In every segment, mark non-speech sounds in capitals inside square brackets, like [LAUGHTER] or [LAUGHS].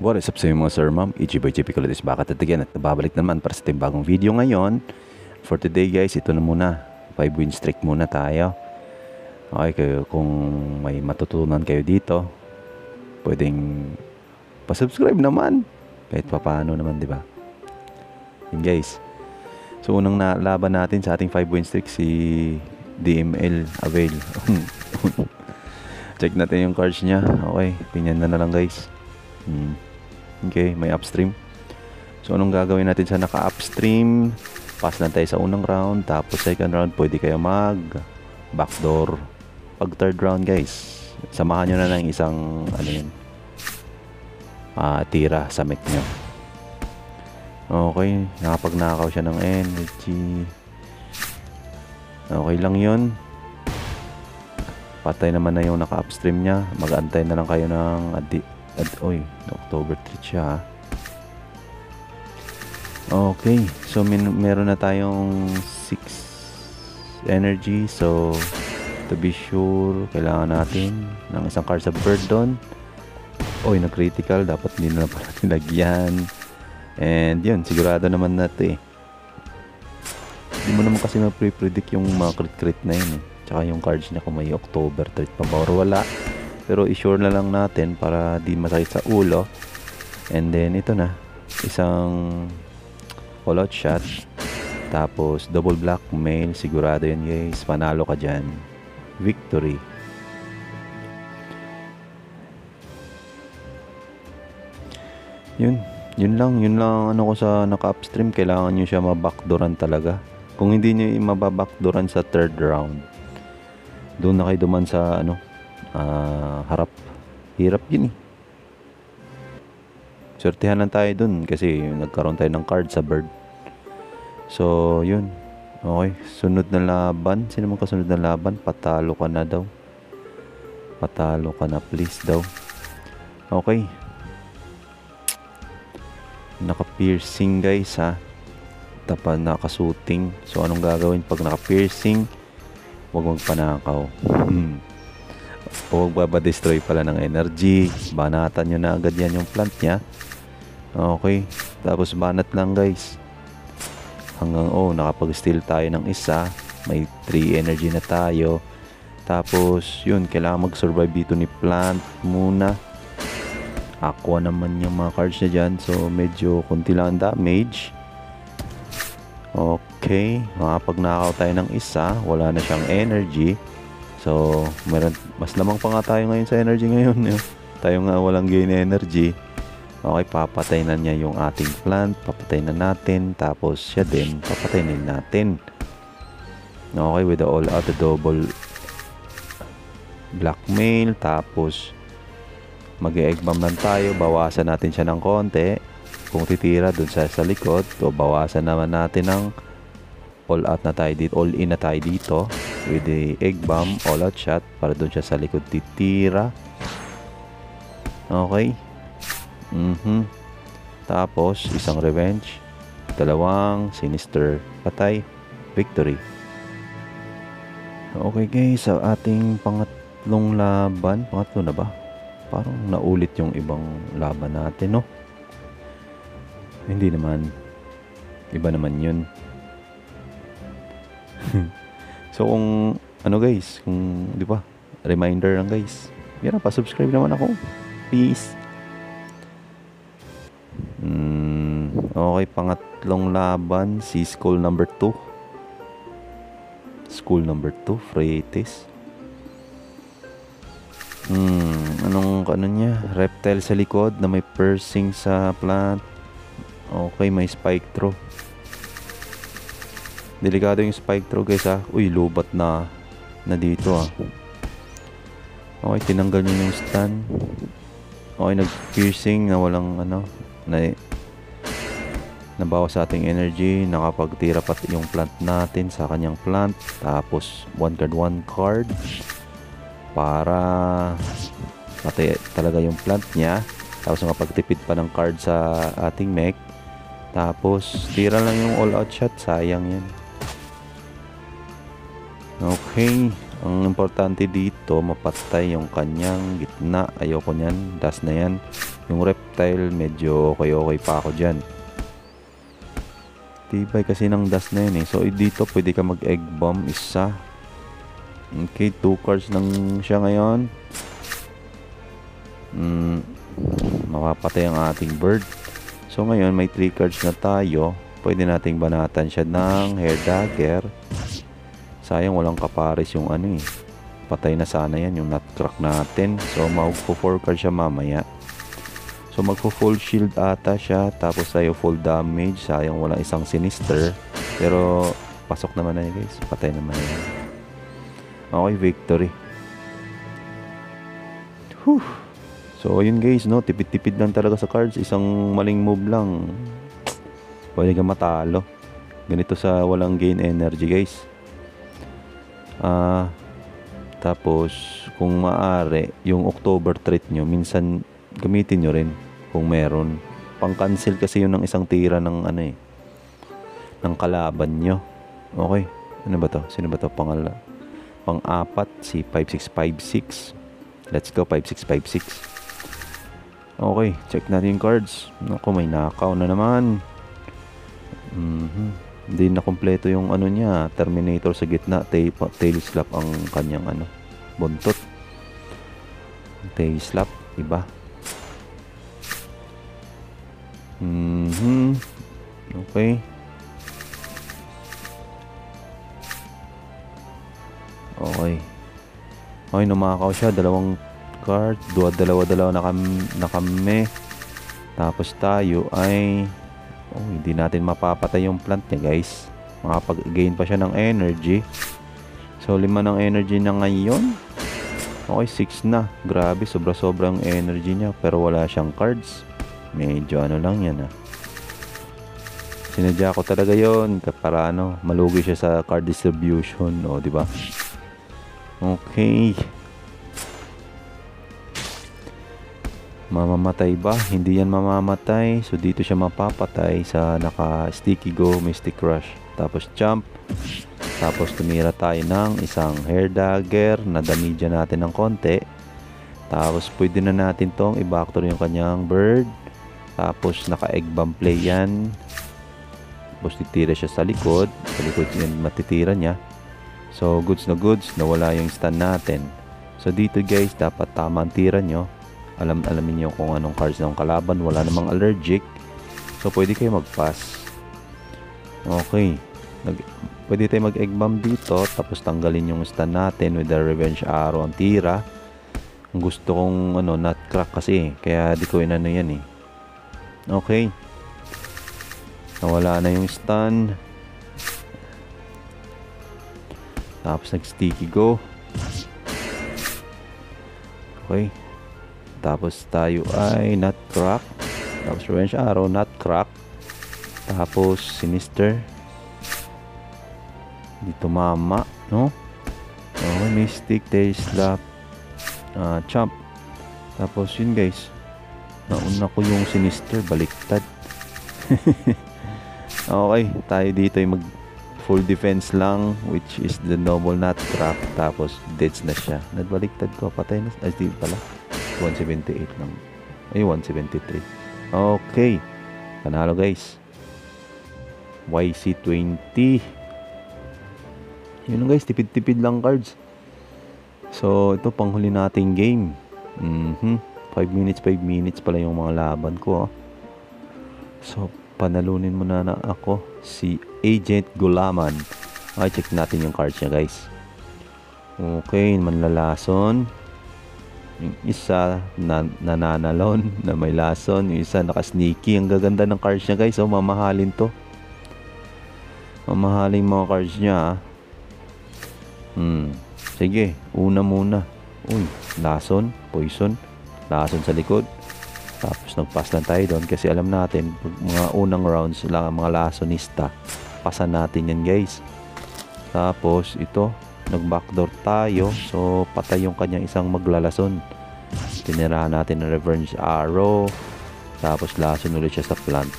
What is up sa mga sir ma'am? Ichiboy Chippy Kulitis Bakat at again at nababalik naman para sa ating bagong video ngayon. For today guys, ito na muna. 5 win streak muna tayo. Okay, kayo, kung may matutunan kayo dito, pwedeng pa-subscribe naman. Kahit pa paano naman, di ba? Yun guys. So unang nalaban natin sa ating 5 win streak si DML Avail. [LAUGHS] Check natin yung cards niya. Okay, pinyan na na lang guys. Hmm. Okay, may upstream. So, anong gagawin natin sa naka-upstream? Pass lang tayo sa unang round. Tapos, second round, pwede kayo mag backdoor. Pag third round, guys, samahan nyo na ng isang, ano yun, uh, tira sa mech nyo. Okay, nakapagnakaw siya ng energy. Okay lang yun. Patay naman na yung naka-upstream niya. Mag-antay na lang kayo ng at, oy, October 3 siya ha. Okay, so min meron na tayong 6 energy. So, to be sure, kailangan natin ng isang card sa bird doon. Oy, na-critical. Dapat hindi na pala nilagyan. And yun, sigurado naman na ito eh. Hindi mo naman kasi ma-predict yung mga crit-crit na yun eh. Tsaka yung cards niya kung may October 3 pa ba or wala. Pero i-sure na lang natin para di masakit sa ulo. And then ito na, isang all out shot. Tapos double black mail, sigurado yan guys. Panalo ka dyan. Victory. Yun. Yun lang. Yun lang ano ko sa naka-upstream. Kailangan nyo siya mabackdooran talaga. Kung hindi nyo mababackdooran sa third round, doon na kayo duman sa ano, uh, harap. Hirap yun eh. Swertihan lang tayo dun kasi nagkaroon tayo ng card sa bird. So, yun. Okay. Sunod na laban. Sino man kasunod na laban? Patalo ka na daw. Patalo ka na please daw. Okay. Naka-piercing guys ha. Tapos naka-shooting. So, anong gagawin pag naka-piercing? Huwag magpanakaw. Hmm o magbabadestroy pala ng energy. Banatan nyo na agad yan yung plant nya okay. Tapos banat lang guys. Hanggang oh nakapag steal tayo ng isa. May 3 energy na tayo. Tapos yun kailangan mag survive dito ni plant muna. Aqua naman yung mga cards niya dyan. So medyo kunti lang damage. Okay. Makapag nakaw tayo ng isa. Wala na siyang energy So, meron, mas lamang pa nga tayo ngayon sa energy ngayon. Yun. Tayo nga walang gain energy. Okay, papatay na niya yung ating plant. Papatay na natin. Tapos siya din, papatay na natin. Okay, with the all out the double blackmail. Tapos, mag-egg bomb lang tayo. Bawasan natin siya ng konti. Kung titira dun sa, sa likod, to bawasan naman natin ng all out na tayo dito. All in na tayo dito with the egg bomb all out shot para doon siya sa likod titira. Okay. Mm -hmm. tapos isang revenge. Dalawang sinister patay. Victory. Okay guys. Sa ating pangatlong laban pangatlo na ba? Parang naulit yung ibang laban natin no? Hindi naman. Iba naman yun So kung ano guys, kung di ba, reminder lang guys. Yan pa subscribe naman ako. Peace. Hmm, okay, pangatlong laban si school number 2. School number 2, Freites. Hmm, anong ano niya? Reptile sa likod na may piercing sa plant. Okay, may spike throw. Delikado yung spike throw guys ha. Uy, lubat na na dito ah. Okay, tinanggal niyo yung stun. Okay, nag-piercing na walang ano, na nabawas sa ating energy. Nakapagtira pa yung plant natin sa kanyang plant. Tapos, one card, one card. Para pati talaga yung plant niya. Tapos nakapagtipid pa ng card sa ating mech. Tapos, tira lang yung all out shot. Sayang yan. Okay. Ang importante dito, mapatay yung kanyang gitna. Ayoko niyan. Das na yan. Yung reptile, medyo okay-okay pa ako dyan. Tibay kasi ng dust na yun eh. So, dito pwede ka mag-egg bomb. Isa. Okay, two cards lang siya ngayon. Mm, mapapatay ang ating bird. So, ngayon may 3 cards na tayo. Pwede nating banatan siya ng hair dagger. Sayang walang kapares yung ano eh. Patay na sana yan yung nutcrack natin. So, magpo 4 cards siya mamaya. So magpo full shield ata siya tapos tayo full damage. Sayang walang isang sinister. Pero pasok naman na yun guys. Patay naman na yan. Okay, victory. Whew. So yun guys, no, tipid-tipid lang talaga sa cards. Isang maling move lang. Pwede ka matalo. Ganito sa walang gain energy guys. Ah, uh, tapos kung maaari, yung October treat nyo, minsan gamitin nyo rin kung meron. Pang-cancel kasi yun ng isang tira ng ano eh, ng kalaban nyo. Okay, ano ba to? Sino ba to? Pangala. Pang-apat, si 5656. Let's go, 5656. Okay, check natin yung cards. Naku, may nakaw na naman. Mm-hmm. Hindi na kompleto yung ano niya, Terminator sa gitna, tail, tail slap ang kanyang ano, buntot. Tail slap, iba. Mm-hmm. Okay. Okay. Okay, numakaw siya. Dalawang card. Dua, dalawa, dalawa na kami, na kami. Tapos tayo ay oh, hindi natin mapapatay yung plant niya guys. Makapag-gain pa siya ng energy. So, lima ng energy na ngayon. Okay, 6 na. Grabe, sobra-sobrang energy niya. Pero wala siyang cards. Medyo ano lang yan ah. Sinadya ko talaga yon para ano, malugi siya sa card distribution, o, oh, di ba? Okay. Mamamatay ba? Hindi yan mamamatay. So, dito siya mapapatay sa naka-sticky go, mystic rush. Tapos, jump. Tapos, tumira tayo ng isang hair dagger na damage natin ng konti. Tapos, pwede na natin tong i-backdoor yung kanyang bird. Tapos naka-egg bomb play yan. Tapos titira siya sa likod. Sa likod yan matitira niya. So goods na goods, nawala yung stun natin. So dito guys, dapat tama ang tira nyo. Alam alamin niyo kung anong cards ng kalaban, wala namang allergic. So pwede kayo mag-pass. Okay. Nag pwede tayo mag-egg bomb dito tapos tanggalin yung stun natin with the revenge arrow ang tira. Gusto kong ano, nutcrack kasi kaya di ko inano yan eh. Okay. Nawala na yung stun. Tapos nag-sticky go. Okay. Tapos tayo ay not crack. Tapos revenge arrow, not crack. Tapos sinister. Dito mama, no? Okay, mystic, tail slap. Uh, chomp. Tapos yun guys. Nauna ko yung sinister, baliktad. [LAUGHS] okay, tayo dito ay mag full defense lang which is the noble nut trap tapos deads na siya. Nagbaliktad ko, patay na. Ay, di pala. 178 lang. Ay, 173. Okay. Panalo guys. YC20. Yun guys, tipid-tipid lang cards. So, ito panghuli nating game. Mhm. 5 minutes, 5 minutes pala yung mga laban ko. Oh. So, panalunin mo na ako si Agent Gulaman. Okay, check natin yung cards niya guys. Okay, manlalason. Yung isa na, nananalon na may lason. Yung isa naka-sneaky. Ang gaganda ng cards niya guys. Oh, mamahalin to. Mamahalin mga cards niya. Ah. Hmm. Sige, una muna. Uy, lason, poison lason sa likod. Tapos nagpass lang tayo doon kasi alam natin mga unang rounds lang mga lasonista. Pasan natin yan guys. Tapos ito, nag-backdoor tayo. So patay yung kanyang isang maglalason. Tinirahan natin ng revenge arrow. Tapos lason ulit siya sa plant.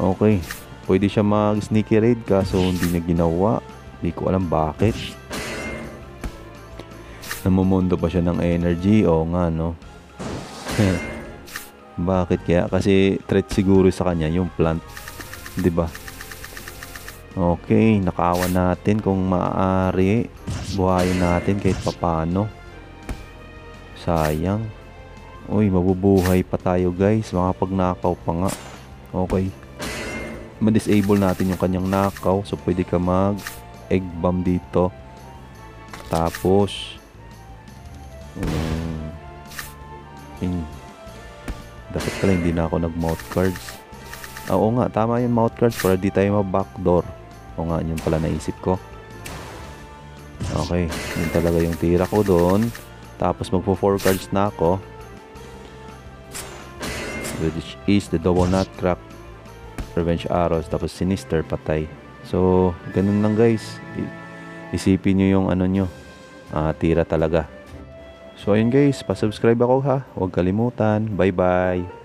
Okay. Pwede siya mag-sneaky raid kaso hindi niya ginawa. Hindi ko alam bakit. Namumundo pa siya ng energy. Oo nga no. [LAUGHS] Bakit kaya? Kasi threat siguro sa kanya yung plant. ba? Okay, nakawan natin kung maaari. Buhayin natin kahit papano. Sayang. Uy, mabubuhay pa tayo guys. Makapagnakaw pa nga. Okay. Ma-disable natin yung kanyang nakaw. So, pwede ka mag egg bomb dito. Tapos, um, in, dapat pala hindi na ako nag-mouth cards. Ah, Oo nga, tama yung mouth cards para di tayo ma-backdoor. Oo nga, yun pala naisip ko. Okay, yun talaga yung tira ko doon. Tapos magpo 4 cards na ako. Which is the double nutcrack, revenge arrows, tapos sinister patay. So, ganun lang guys. Isipin nyo yung ano nyo. Ah, tira talaga. So, ayun guys, pa-subscribe ako ha. Huwag kalimutan. Bye-bye.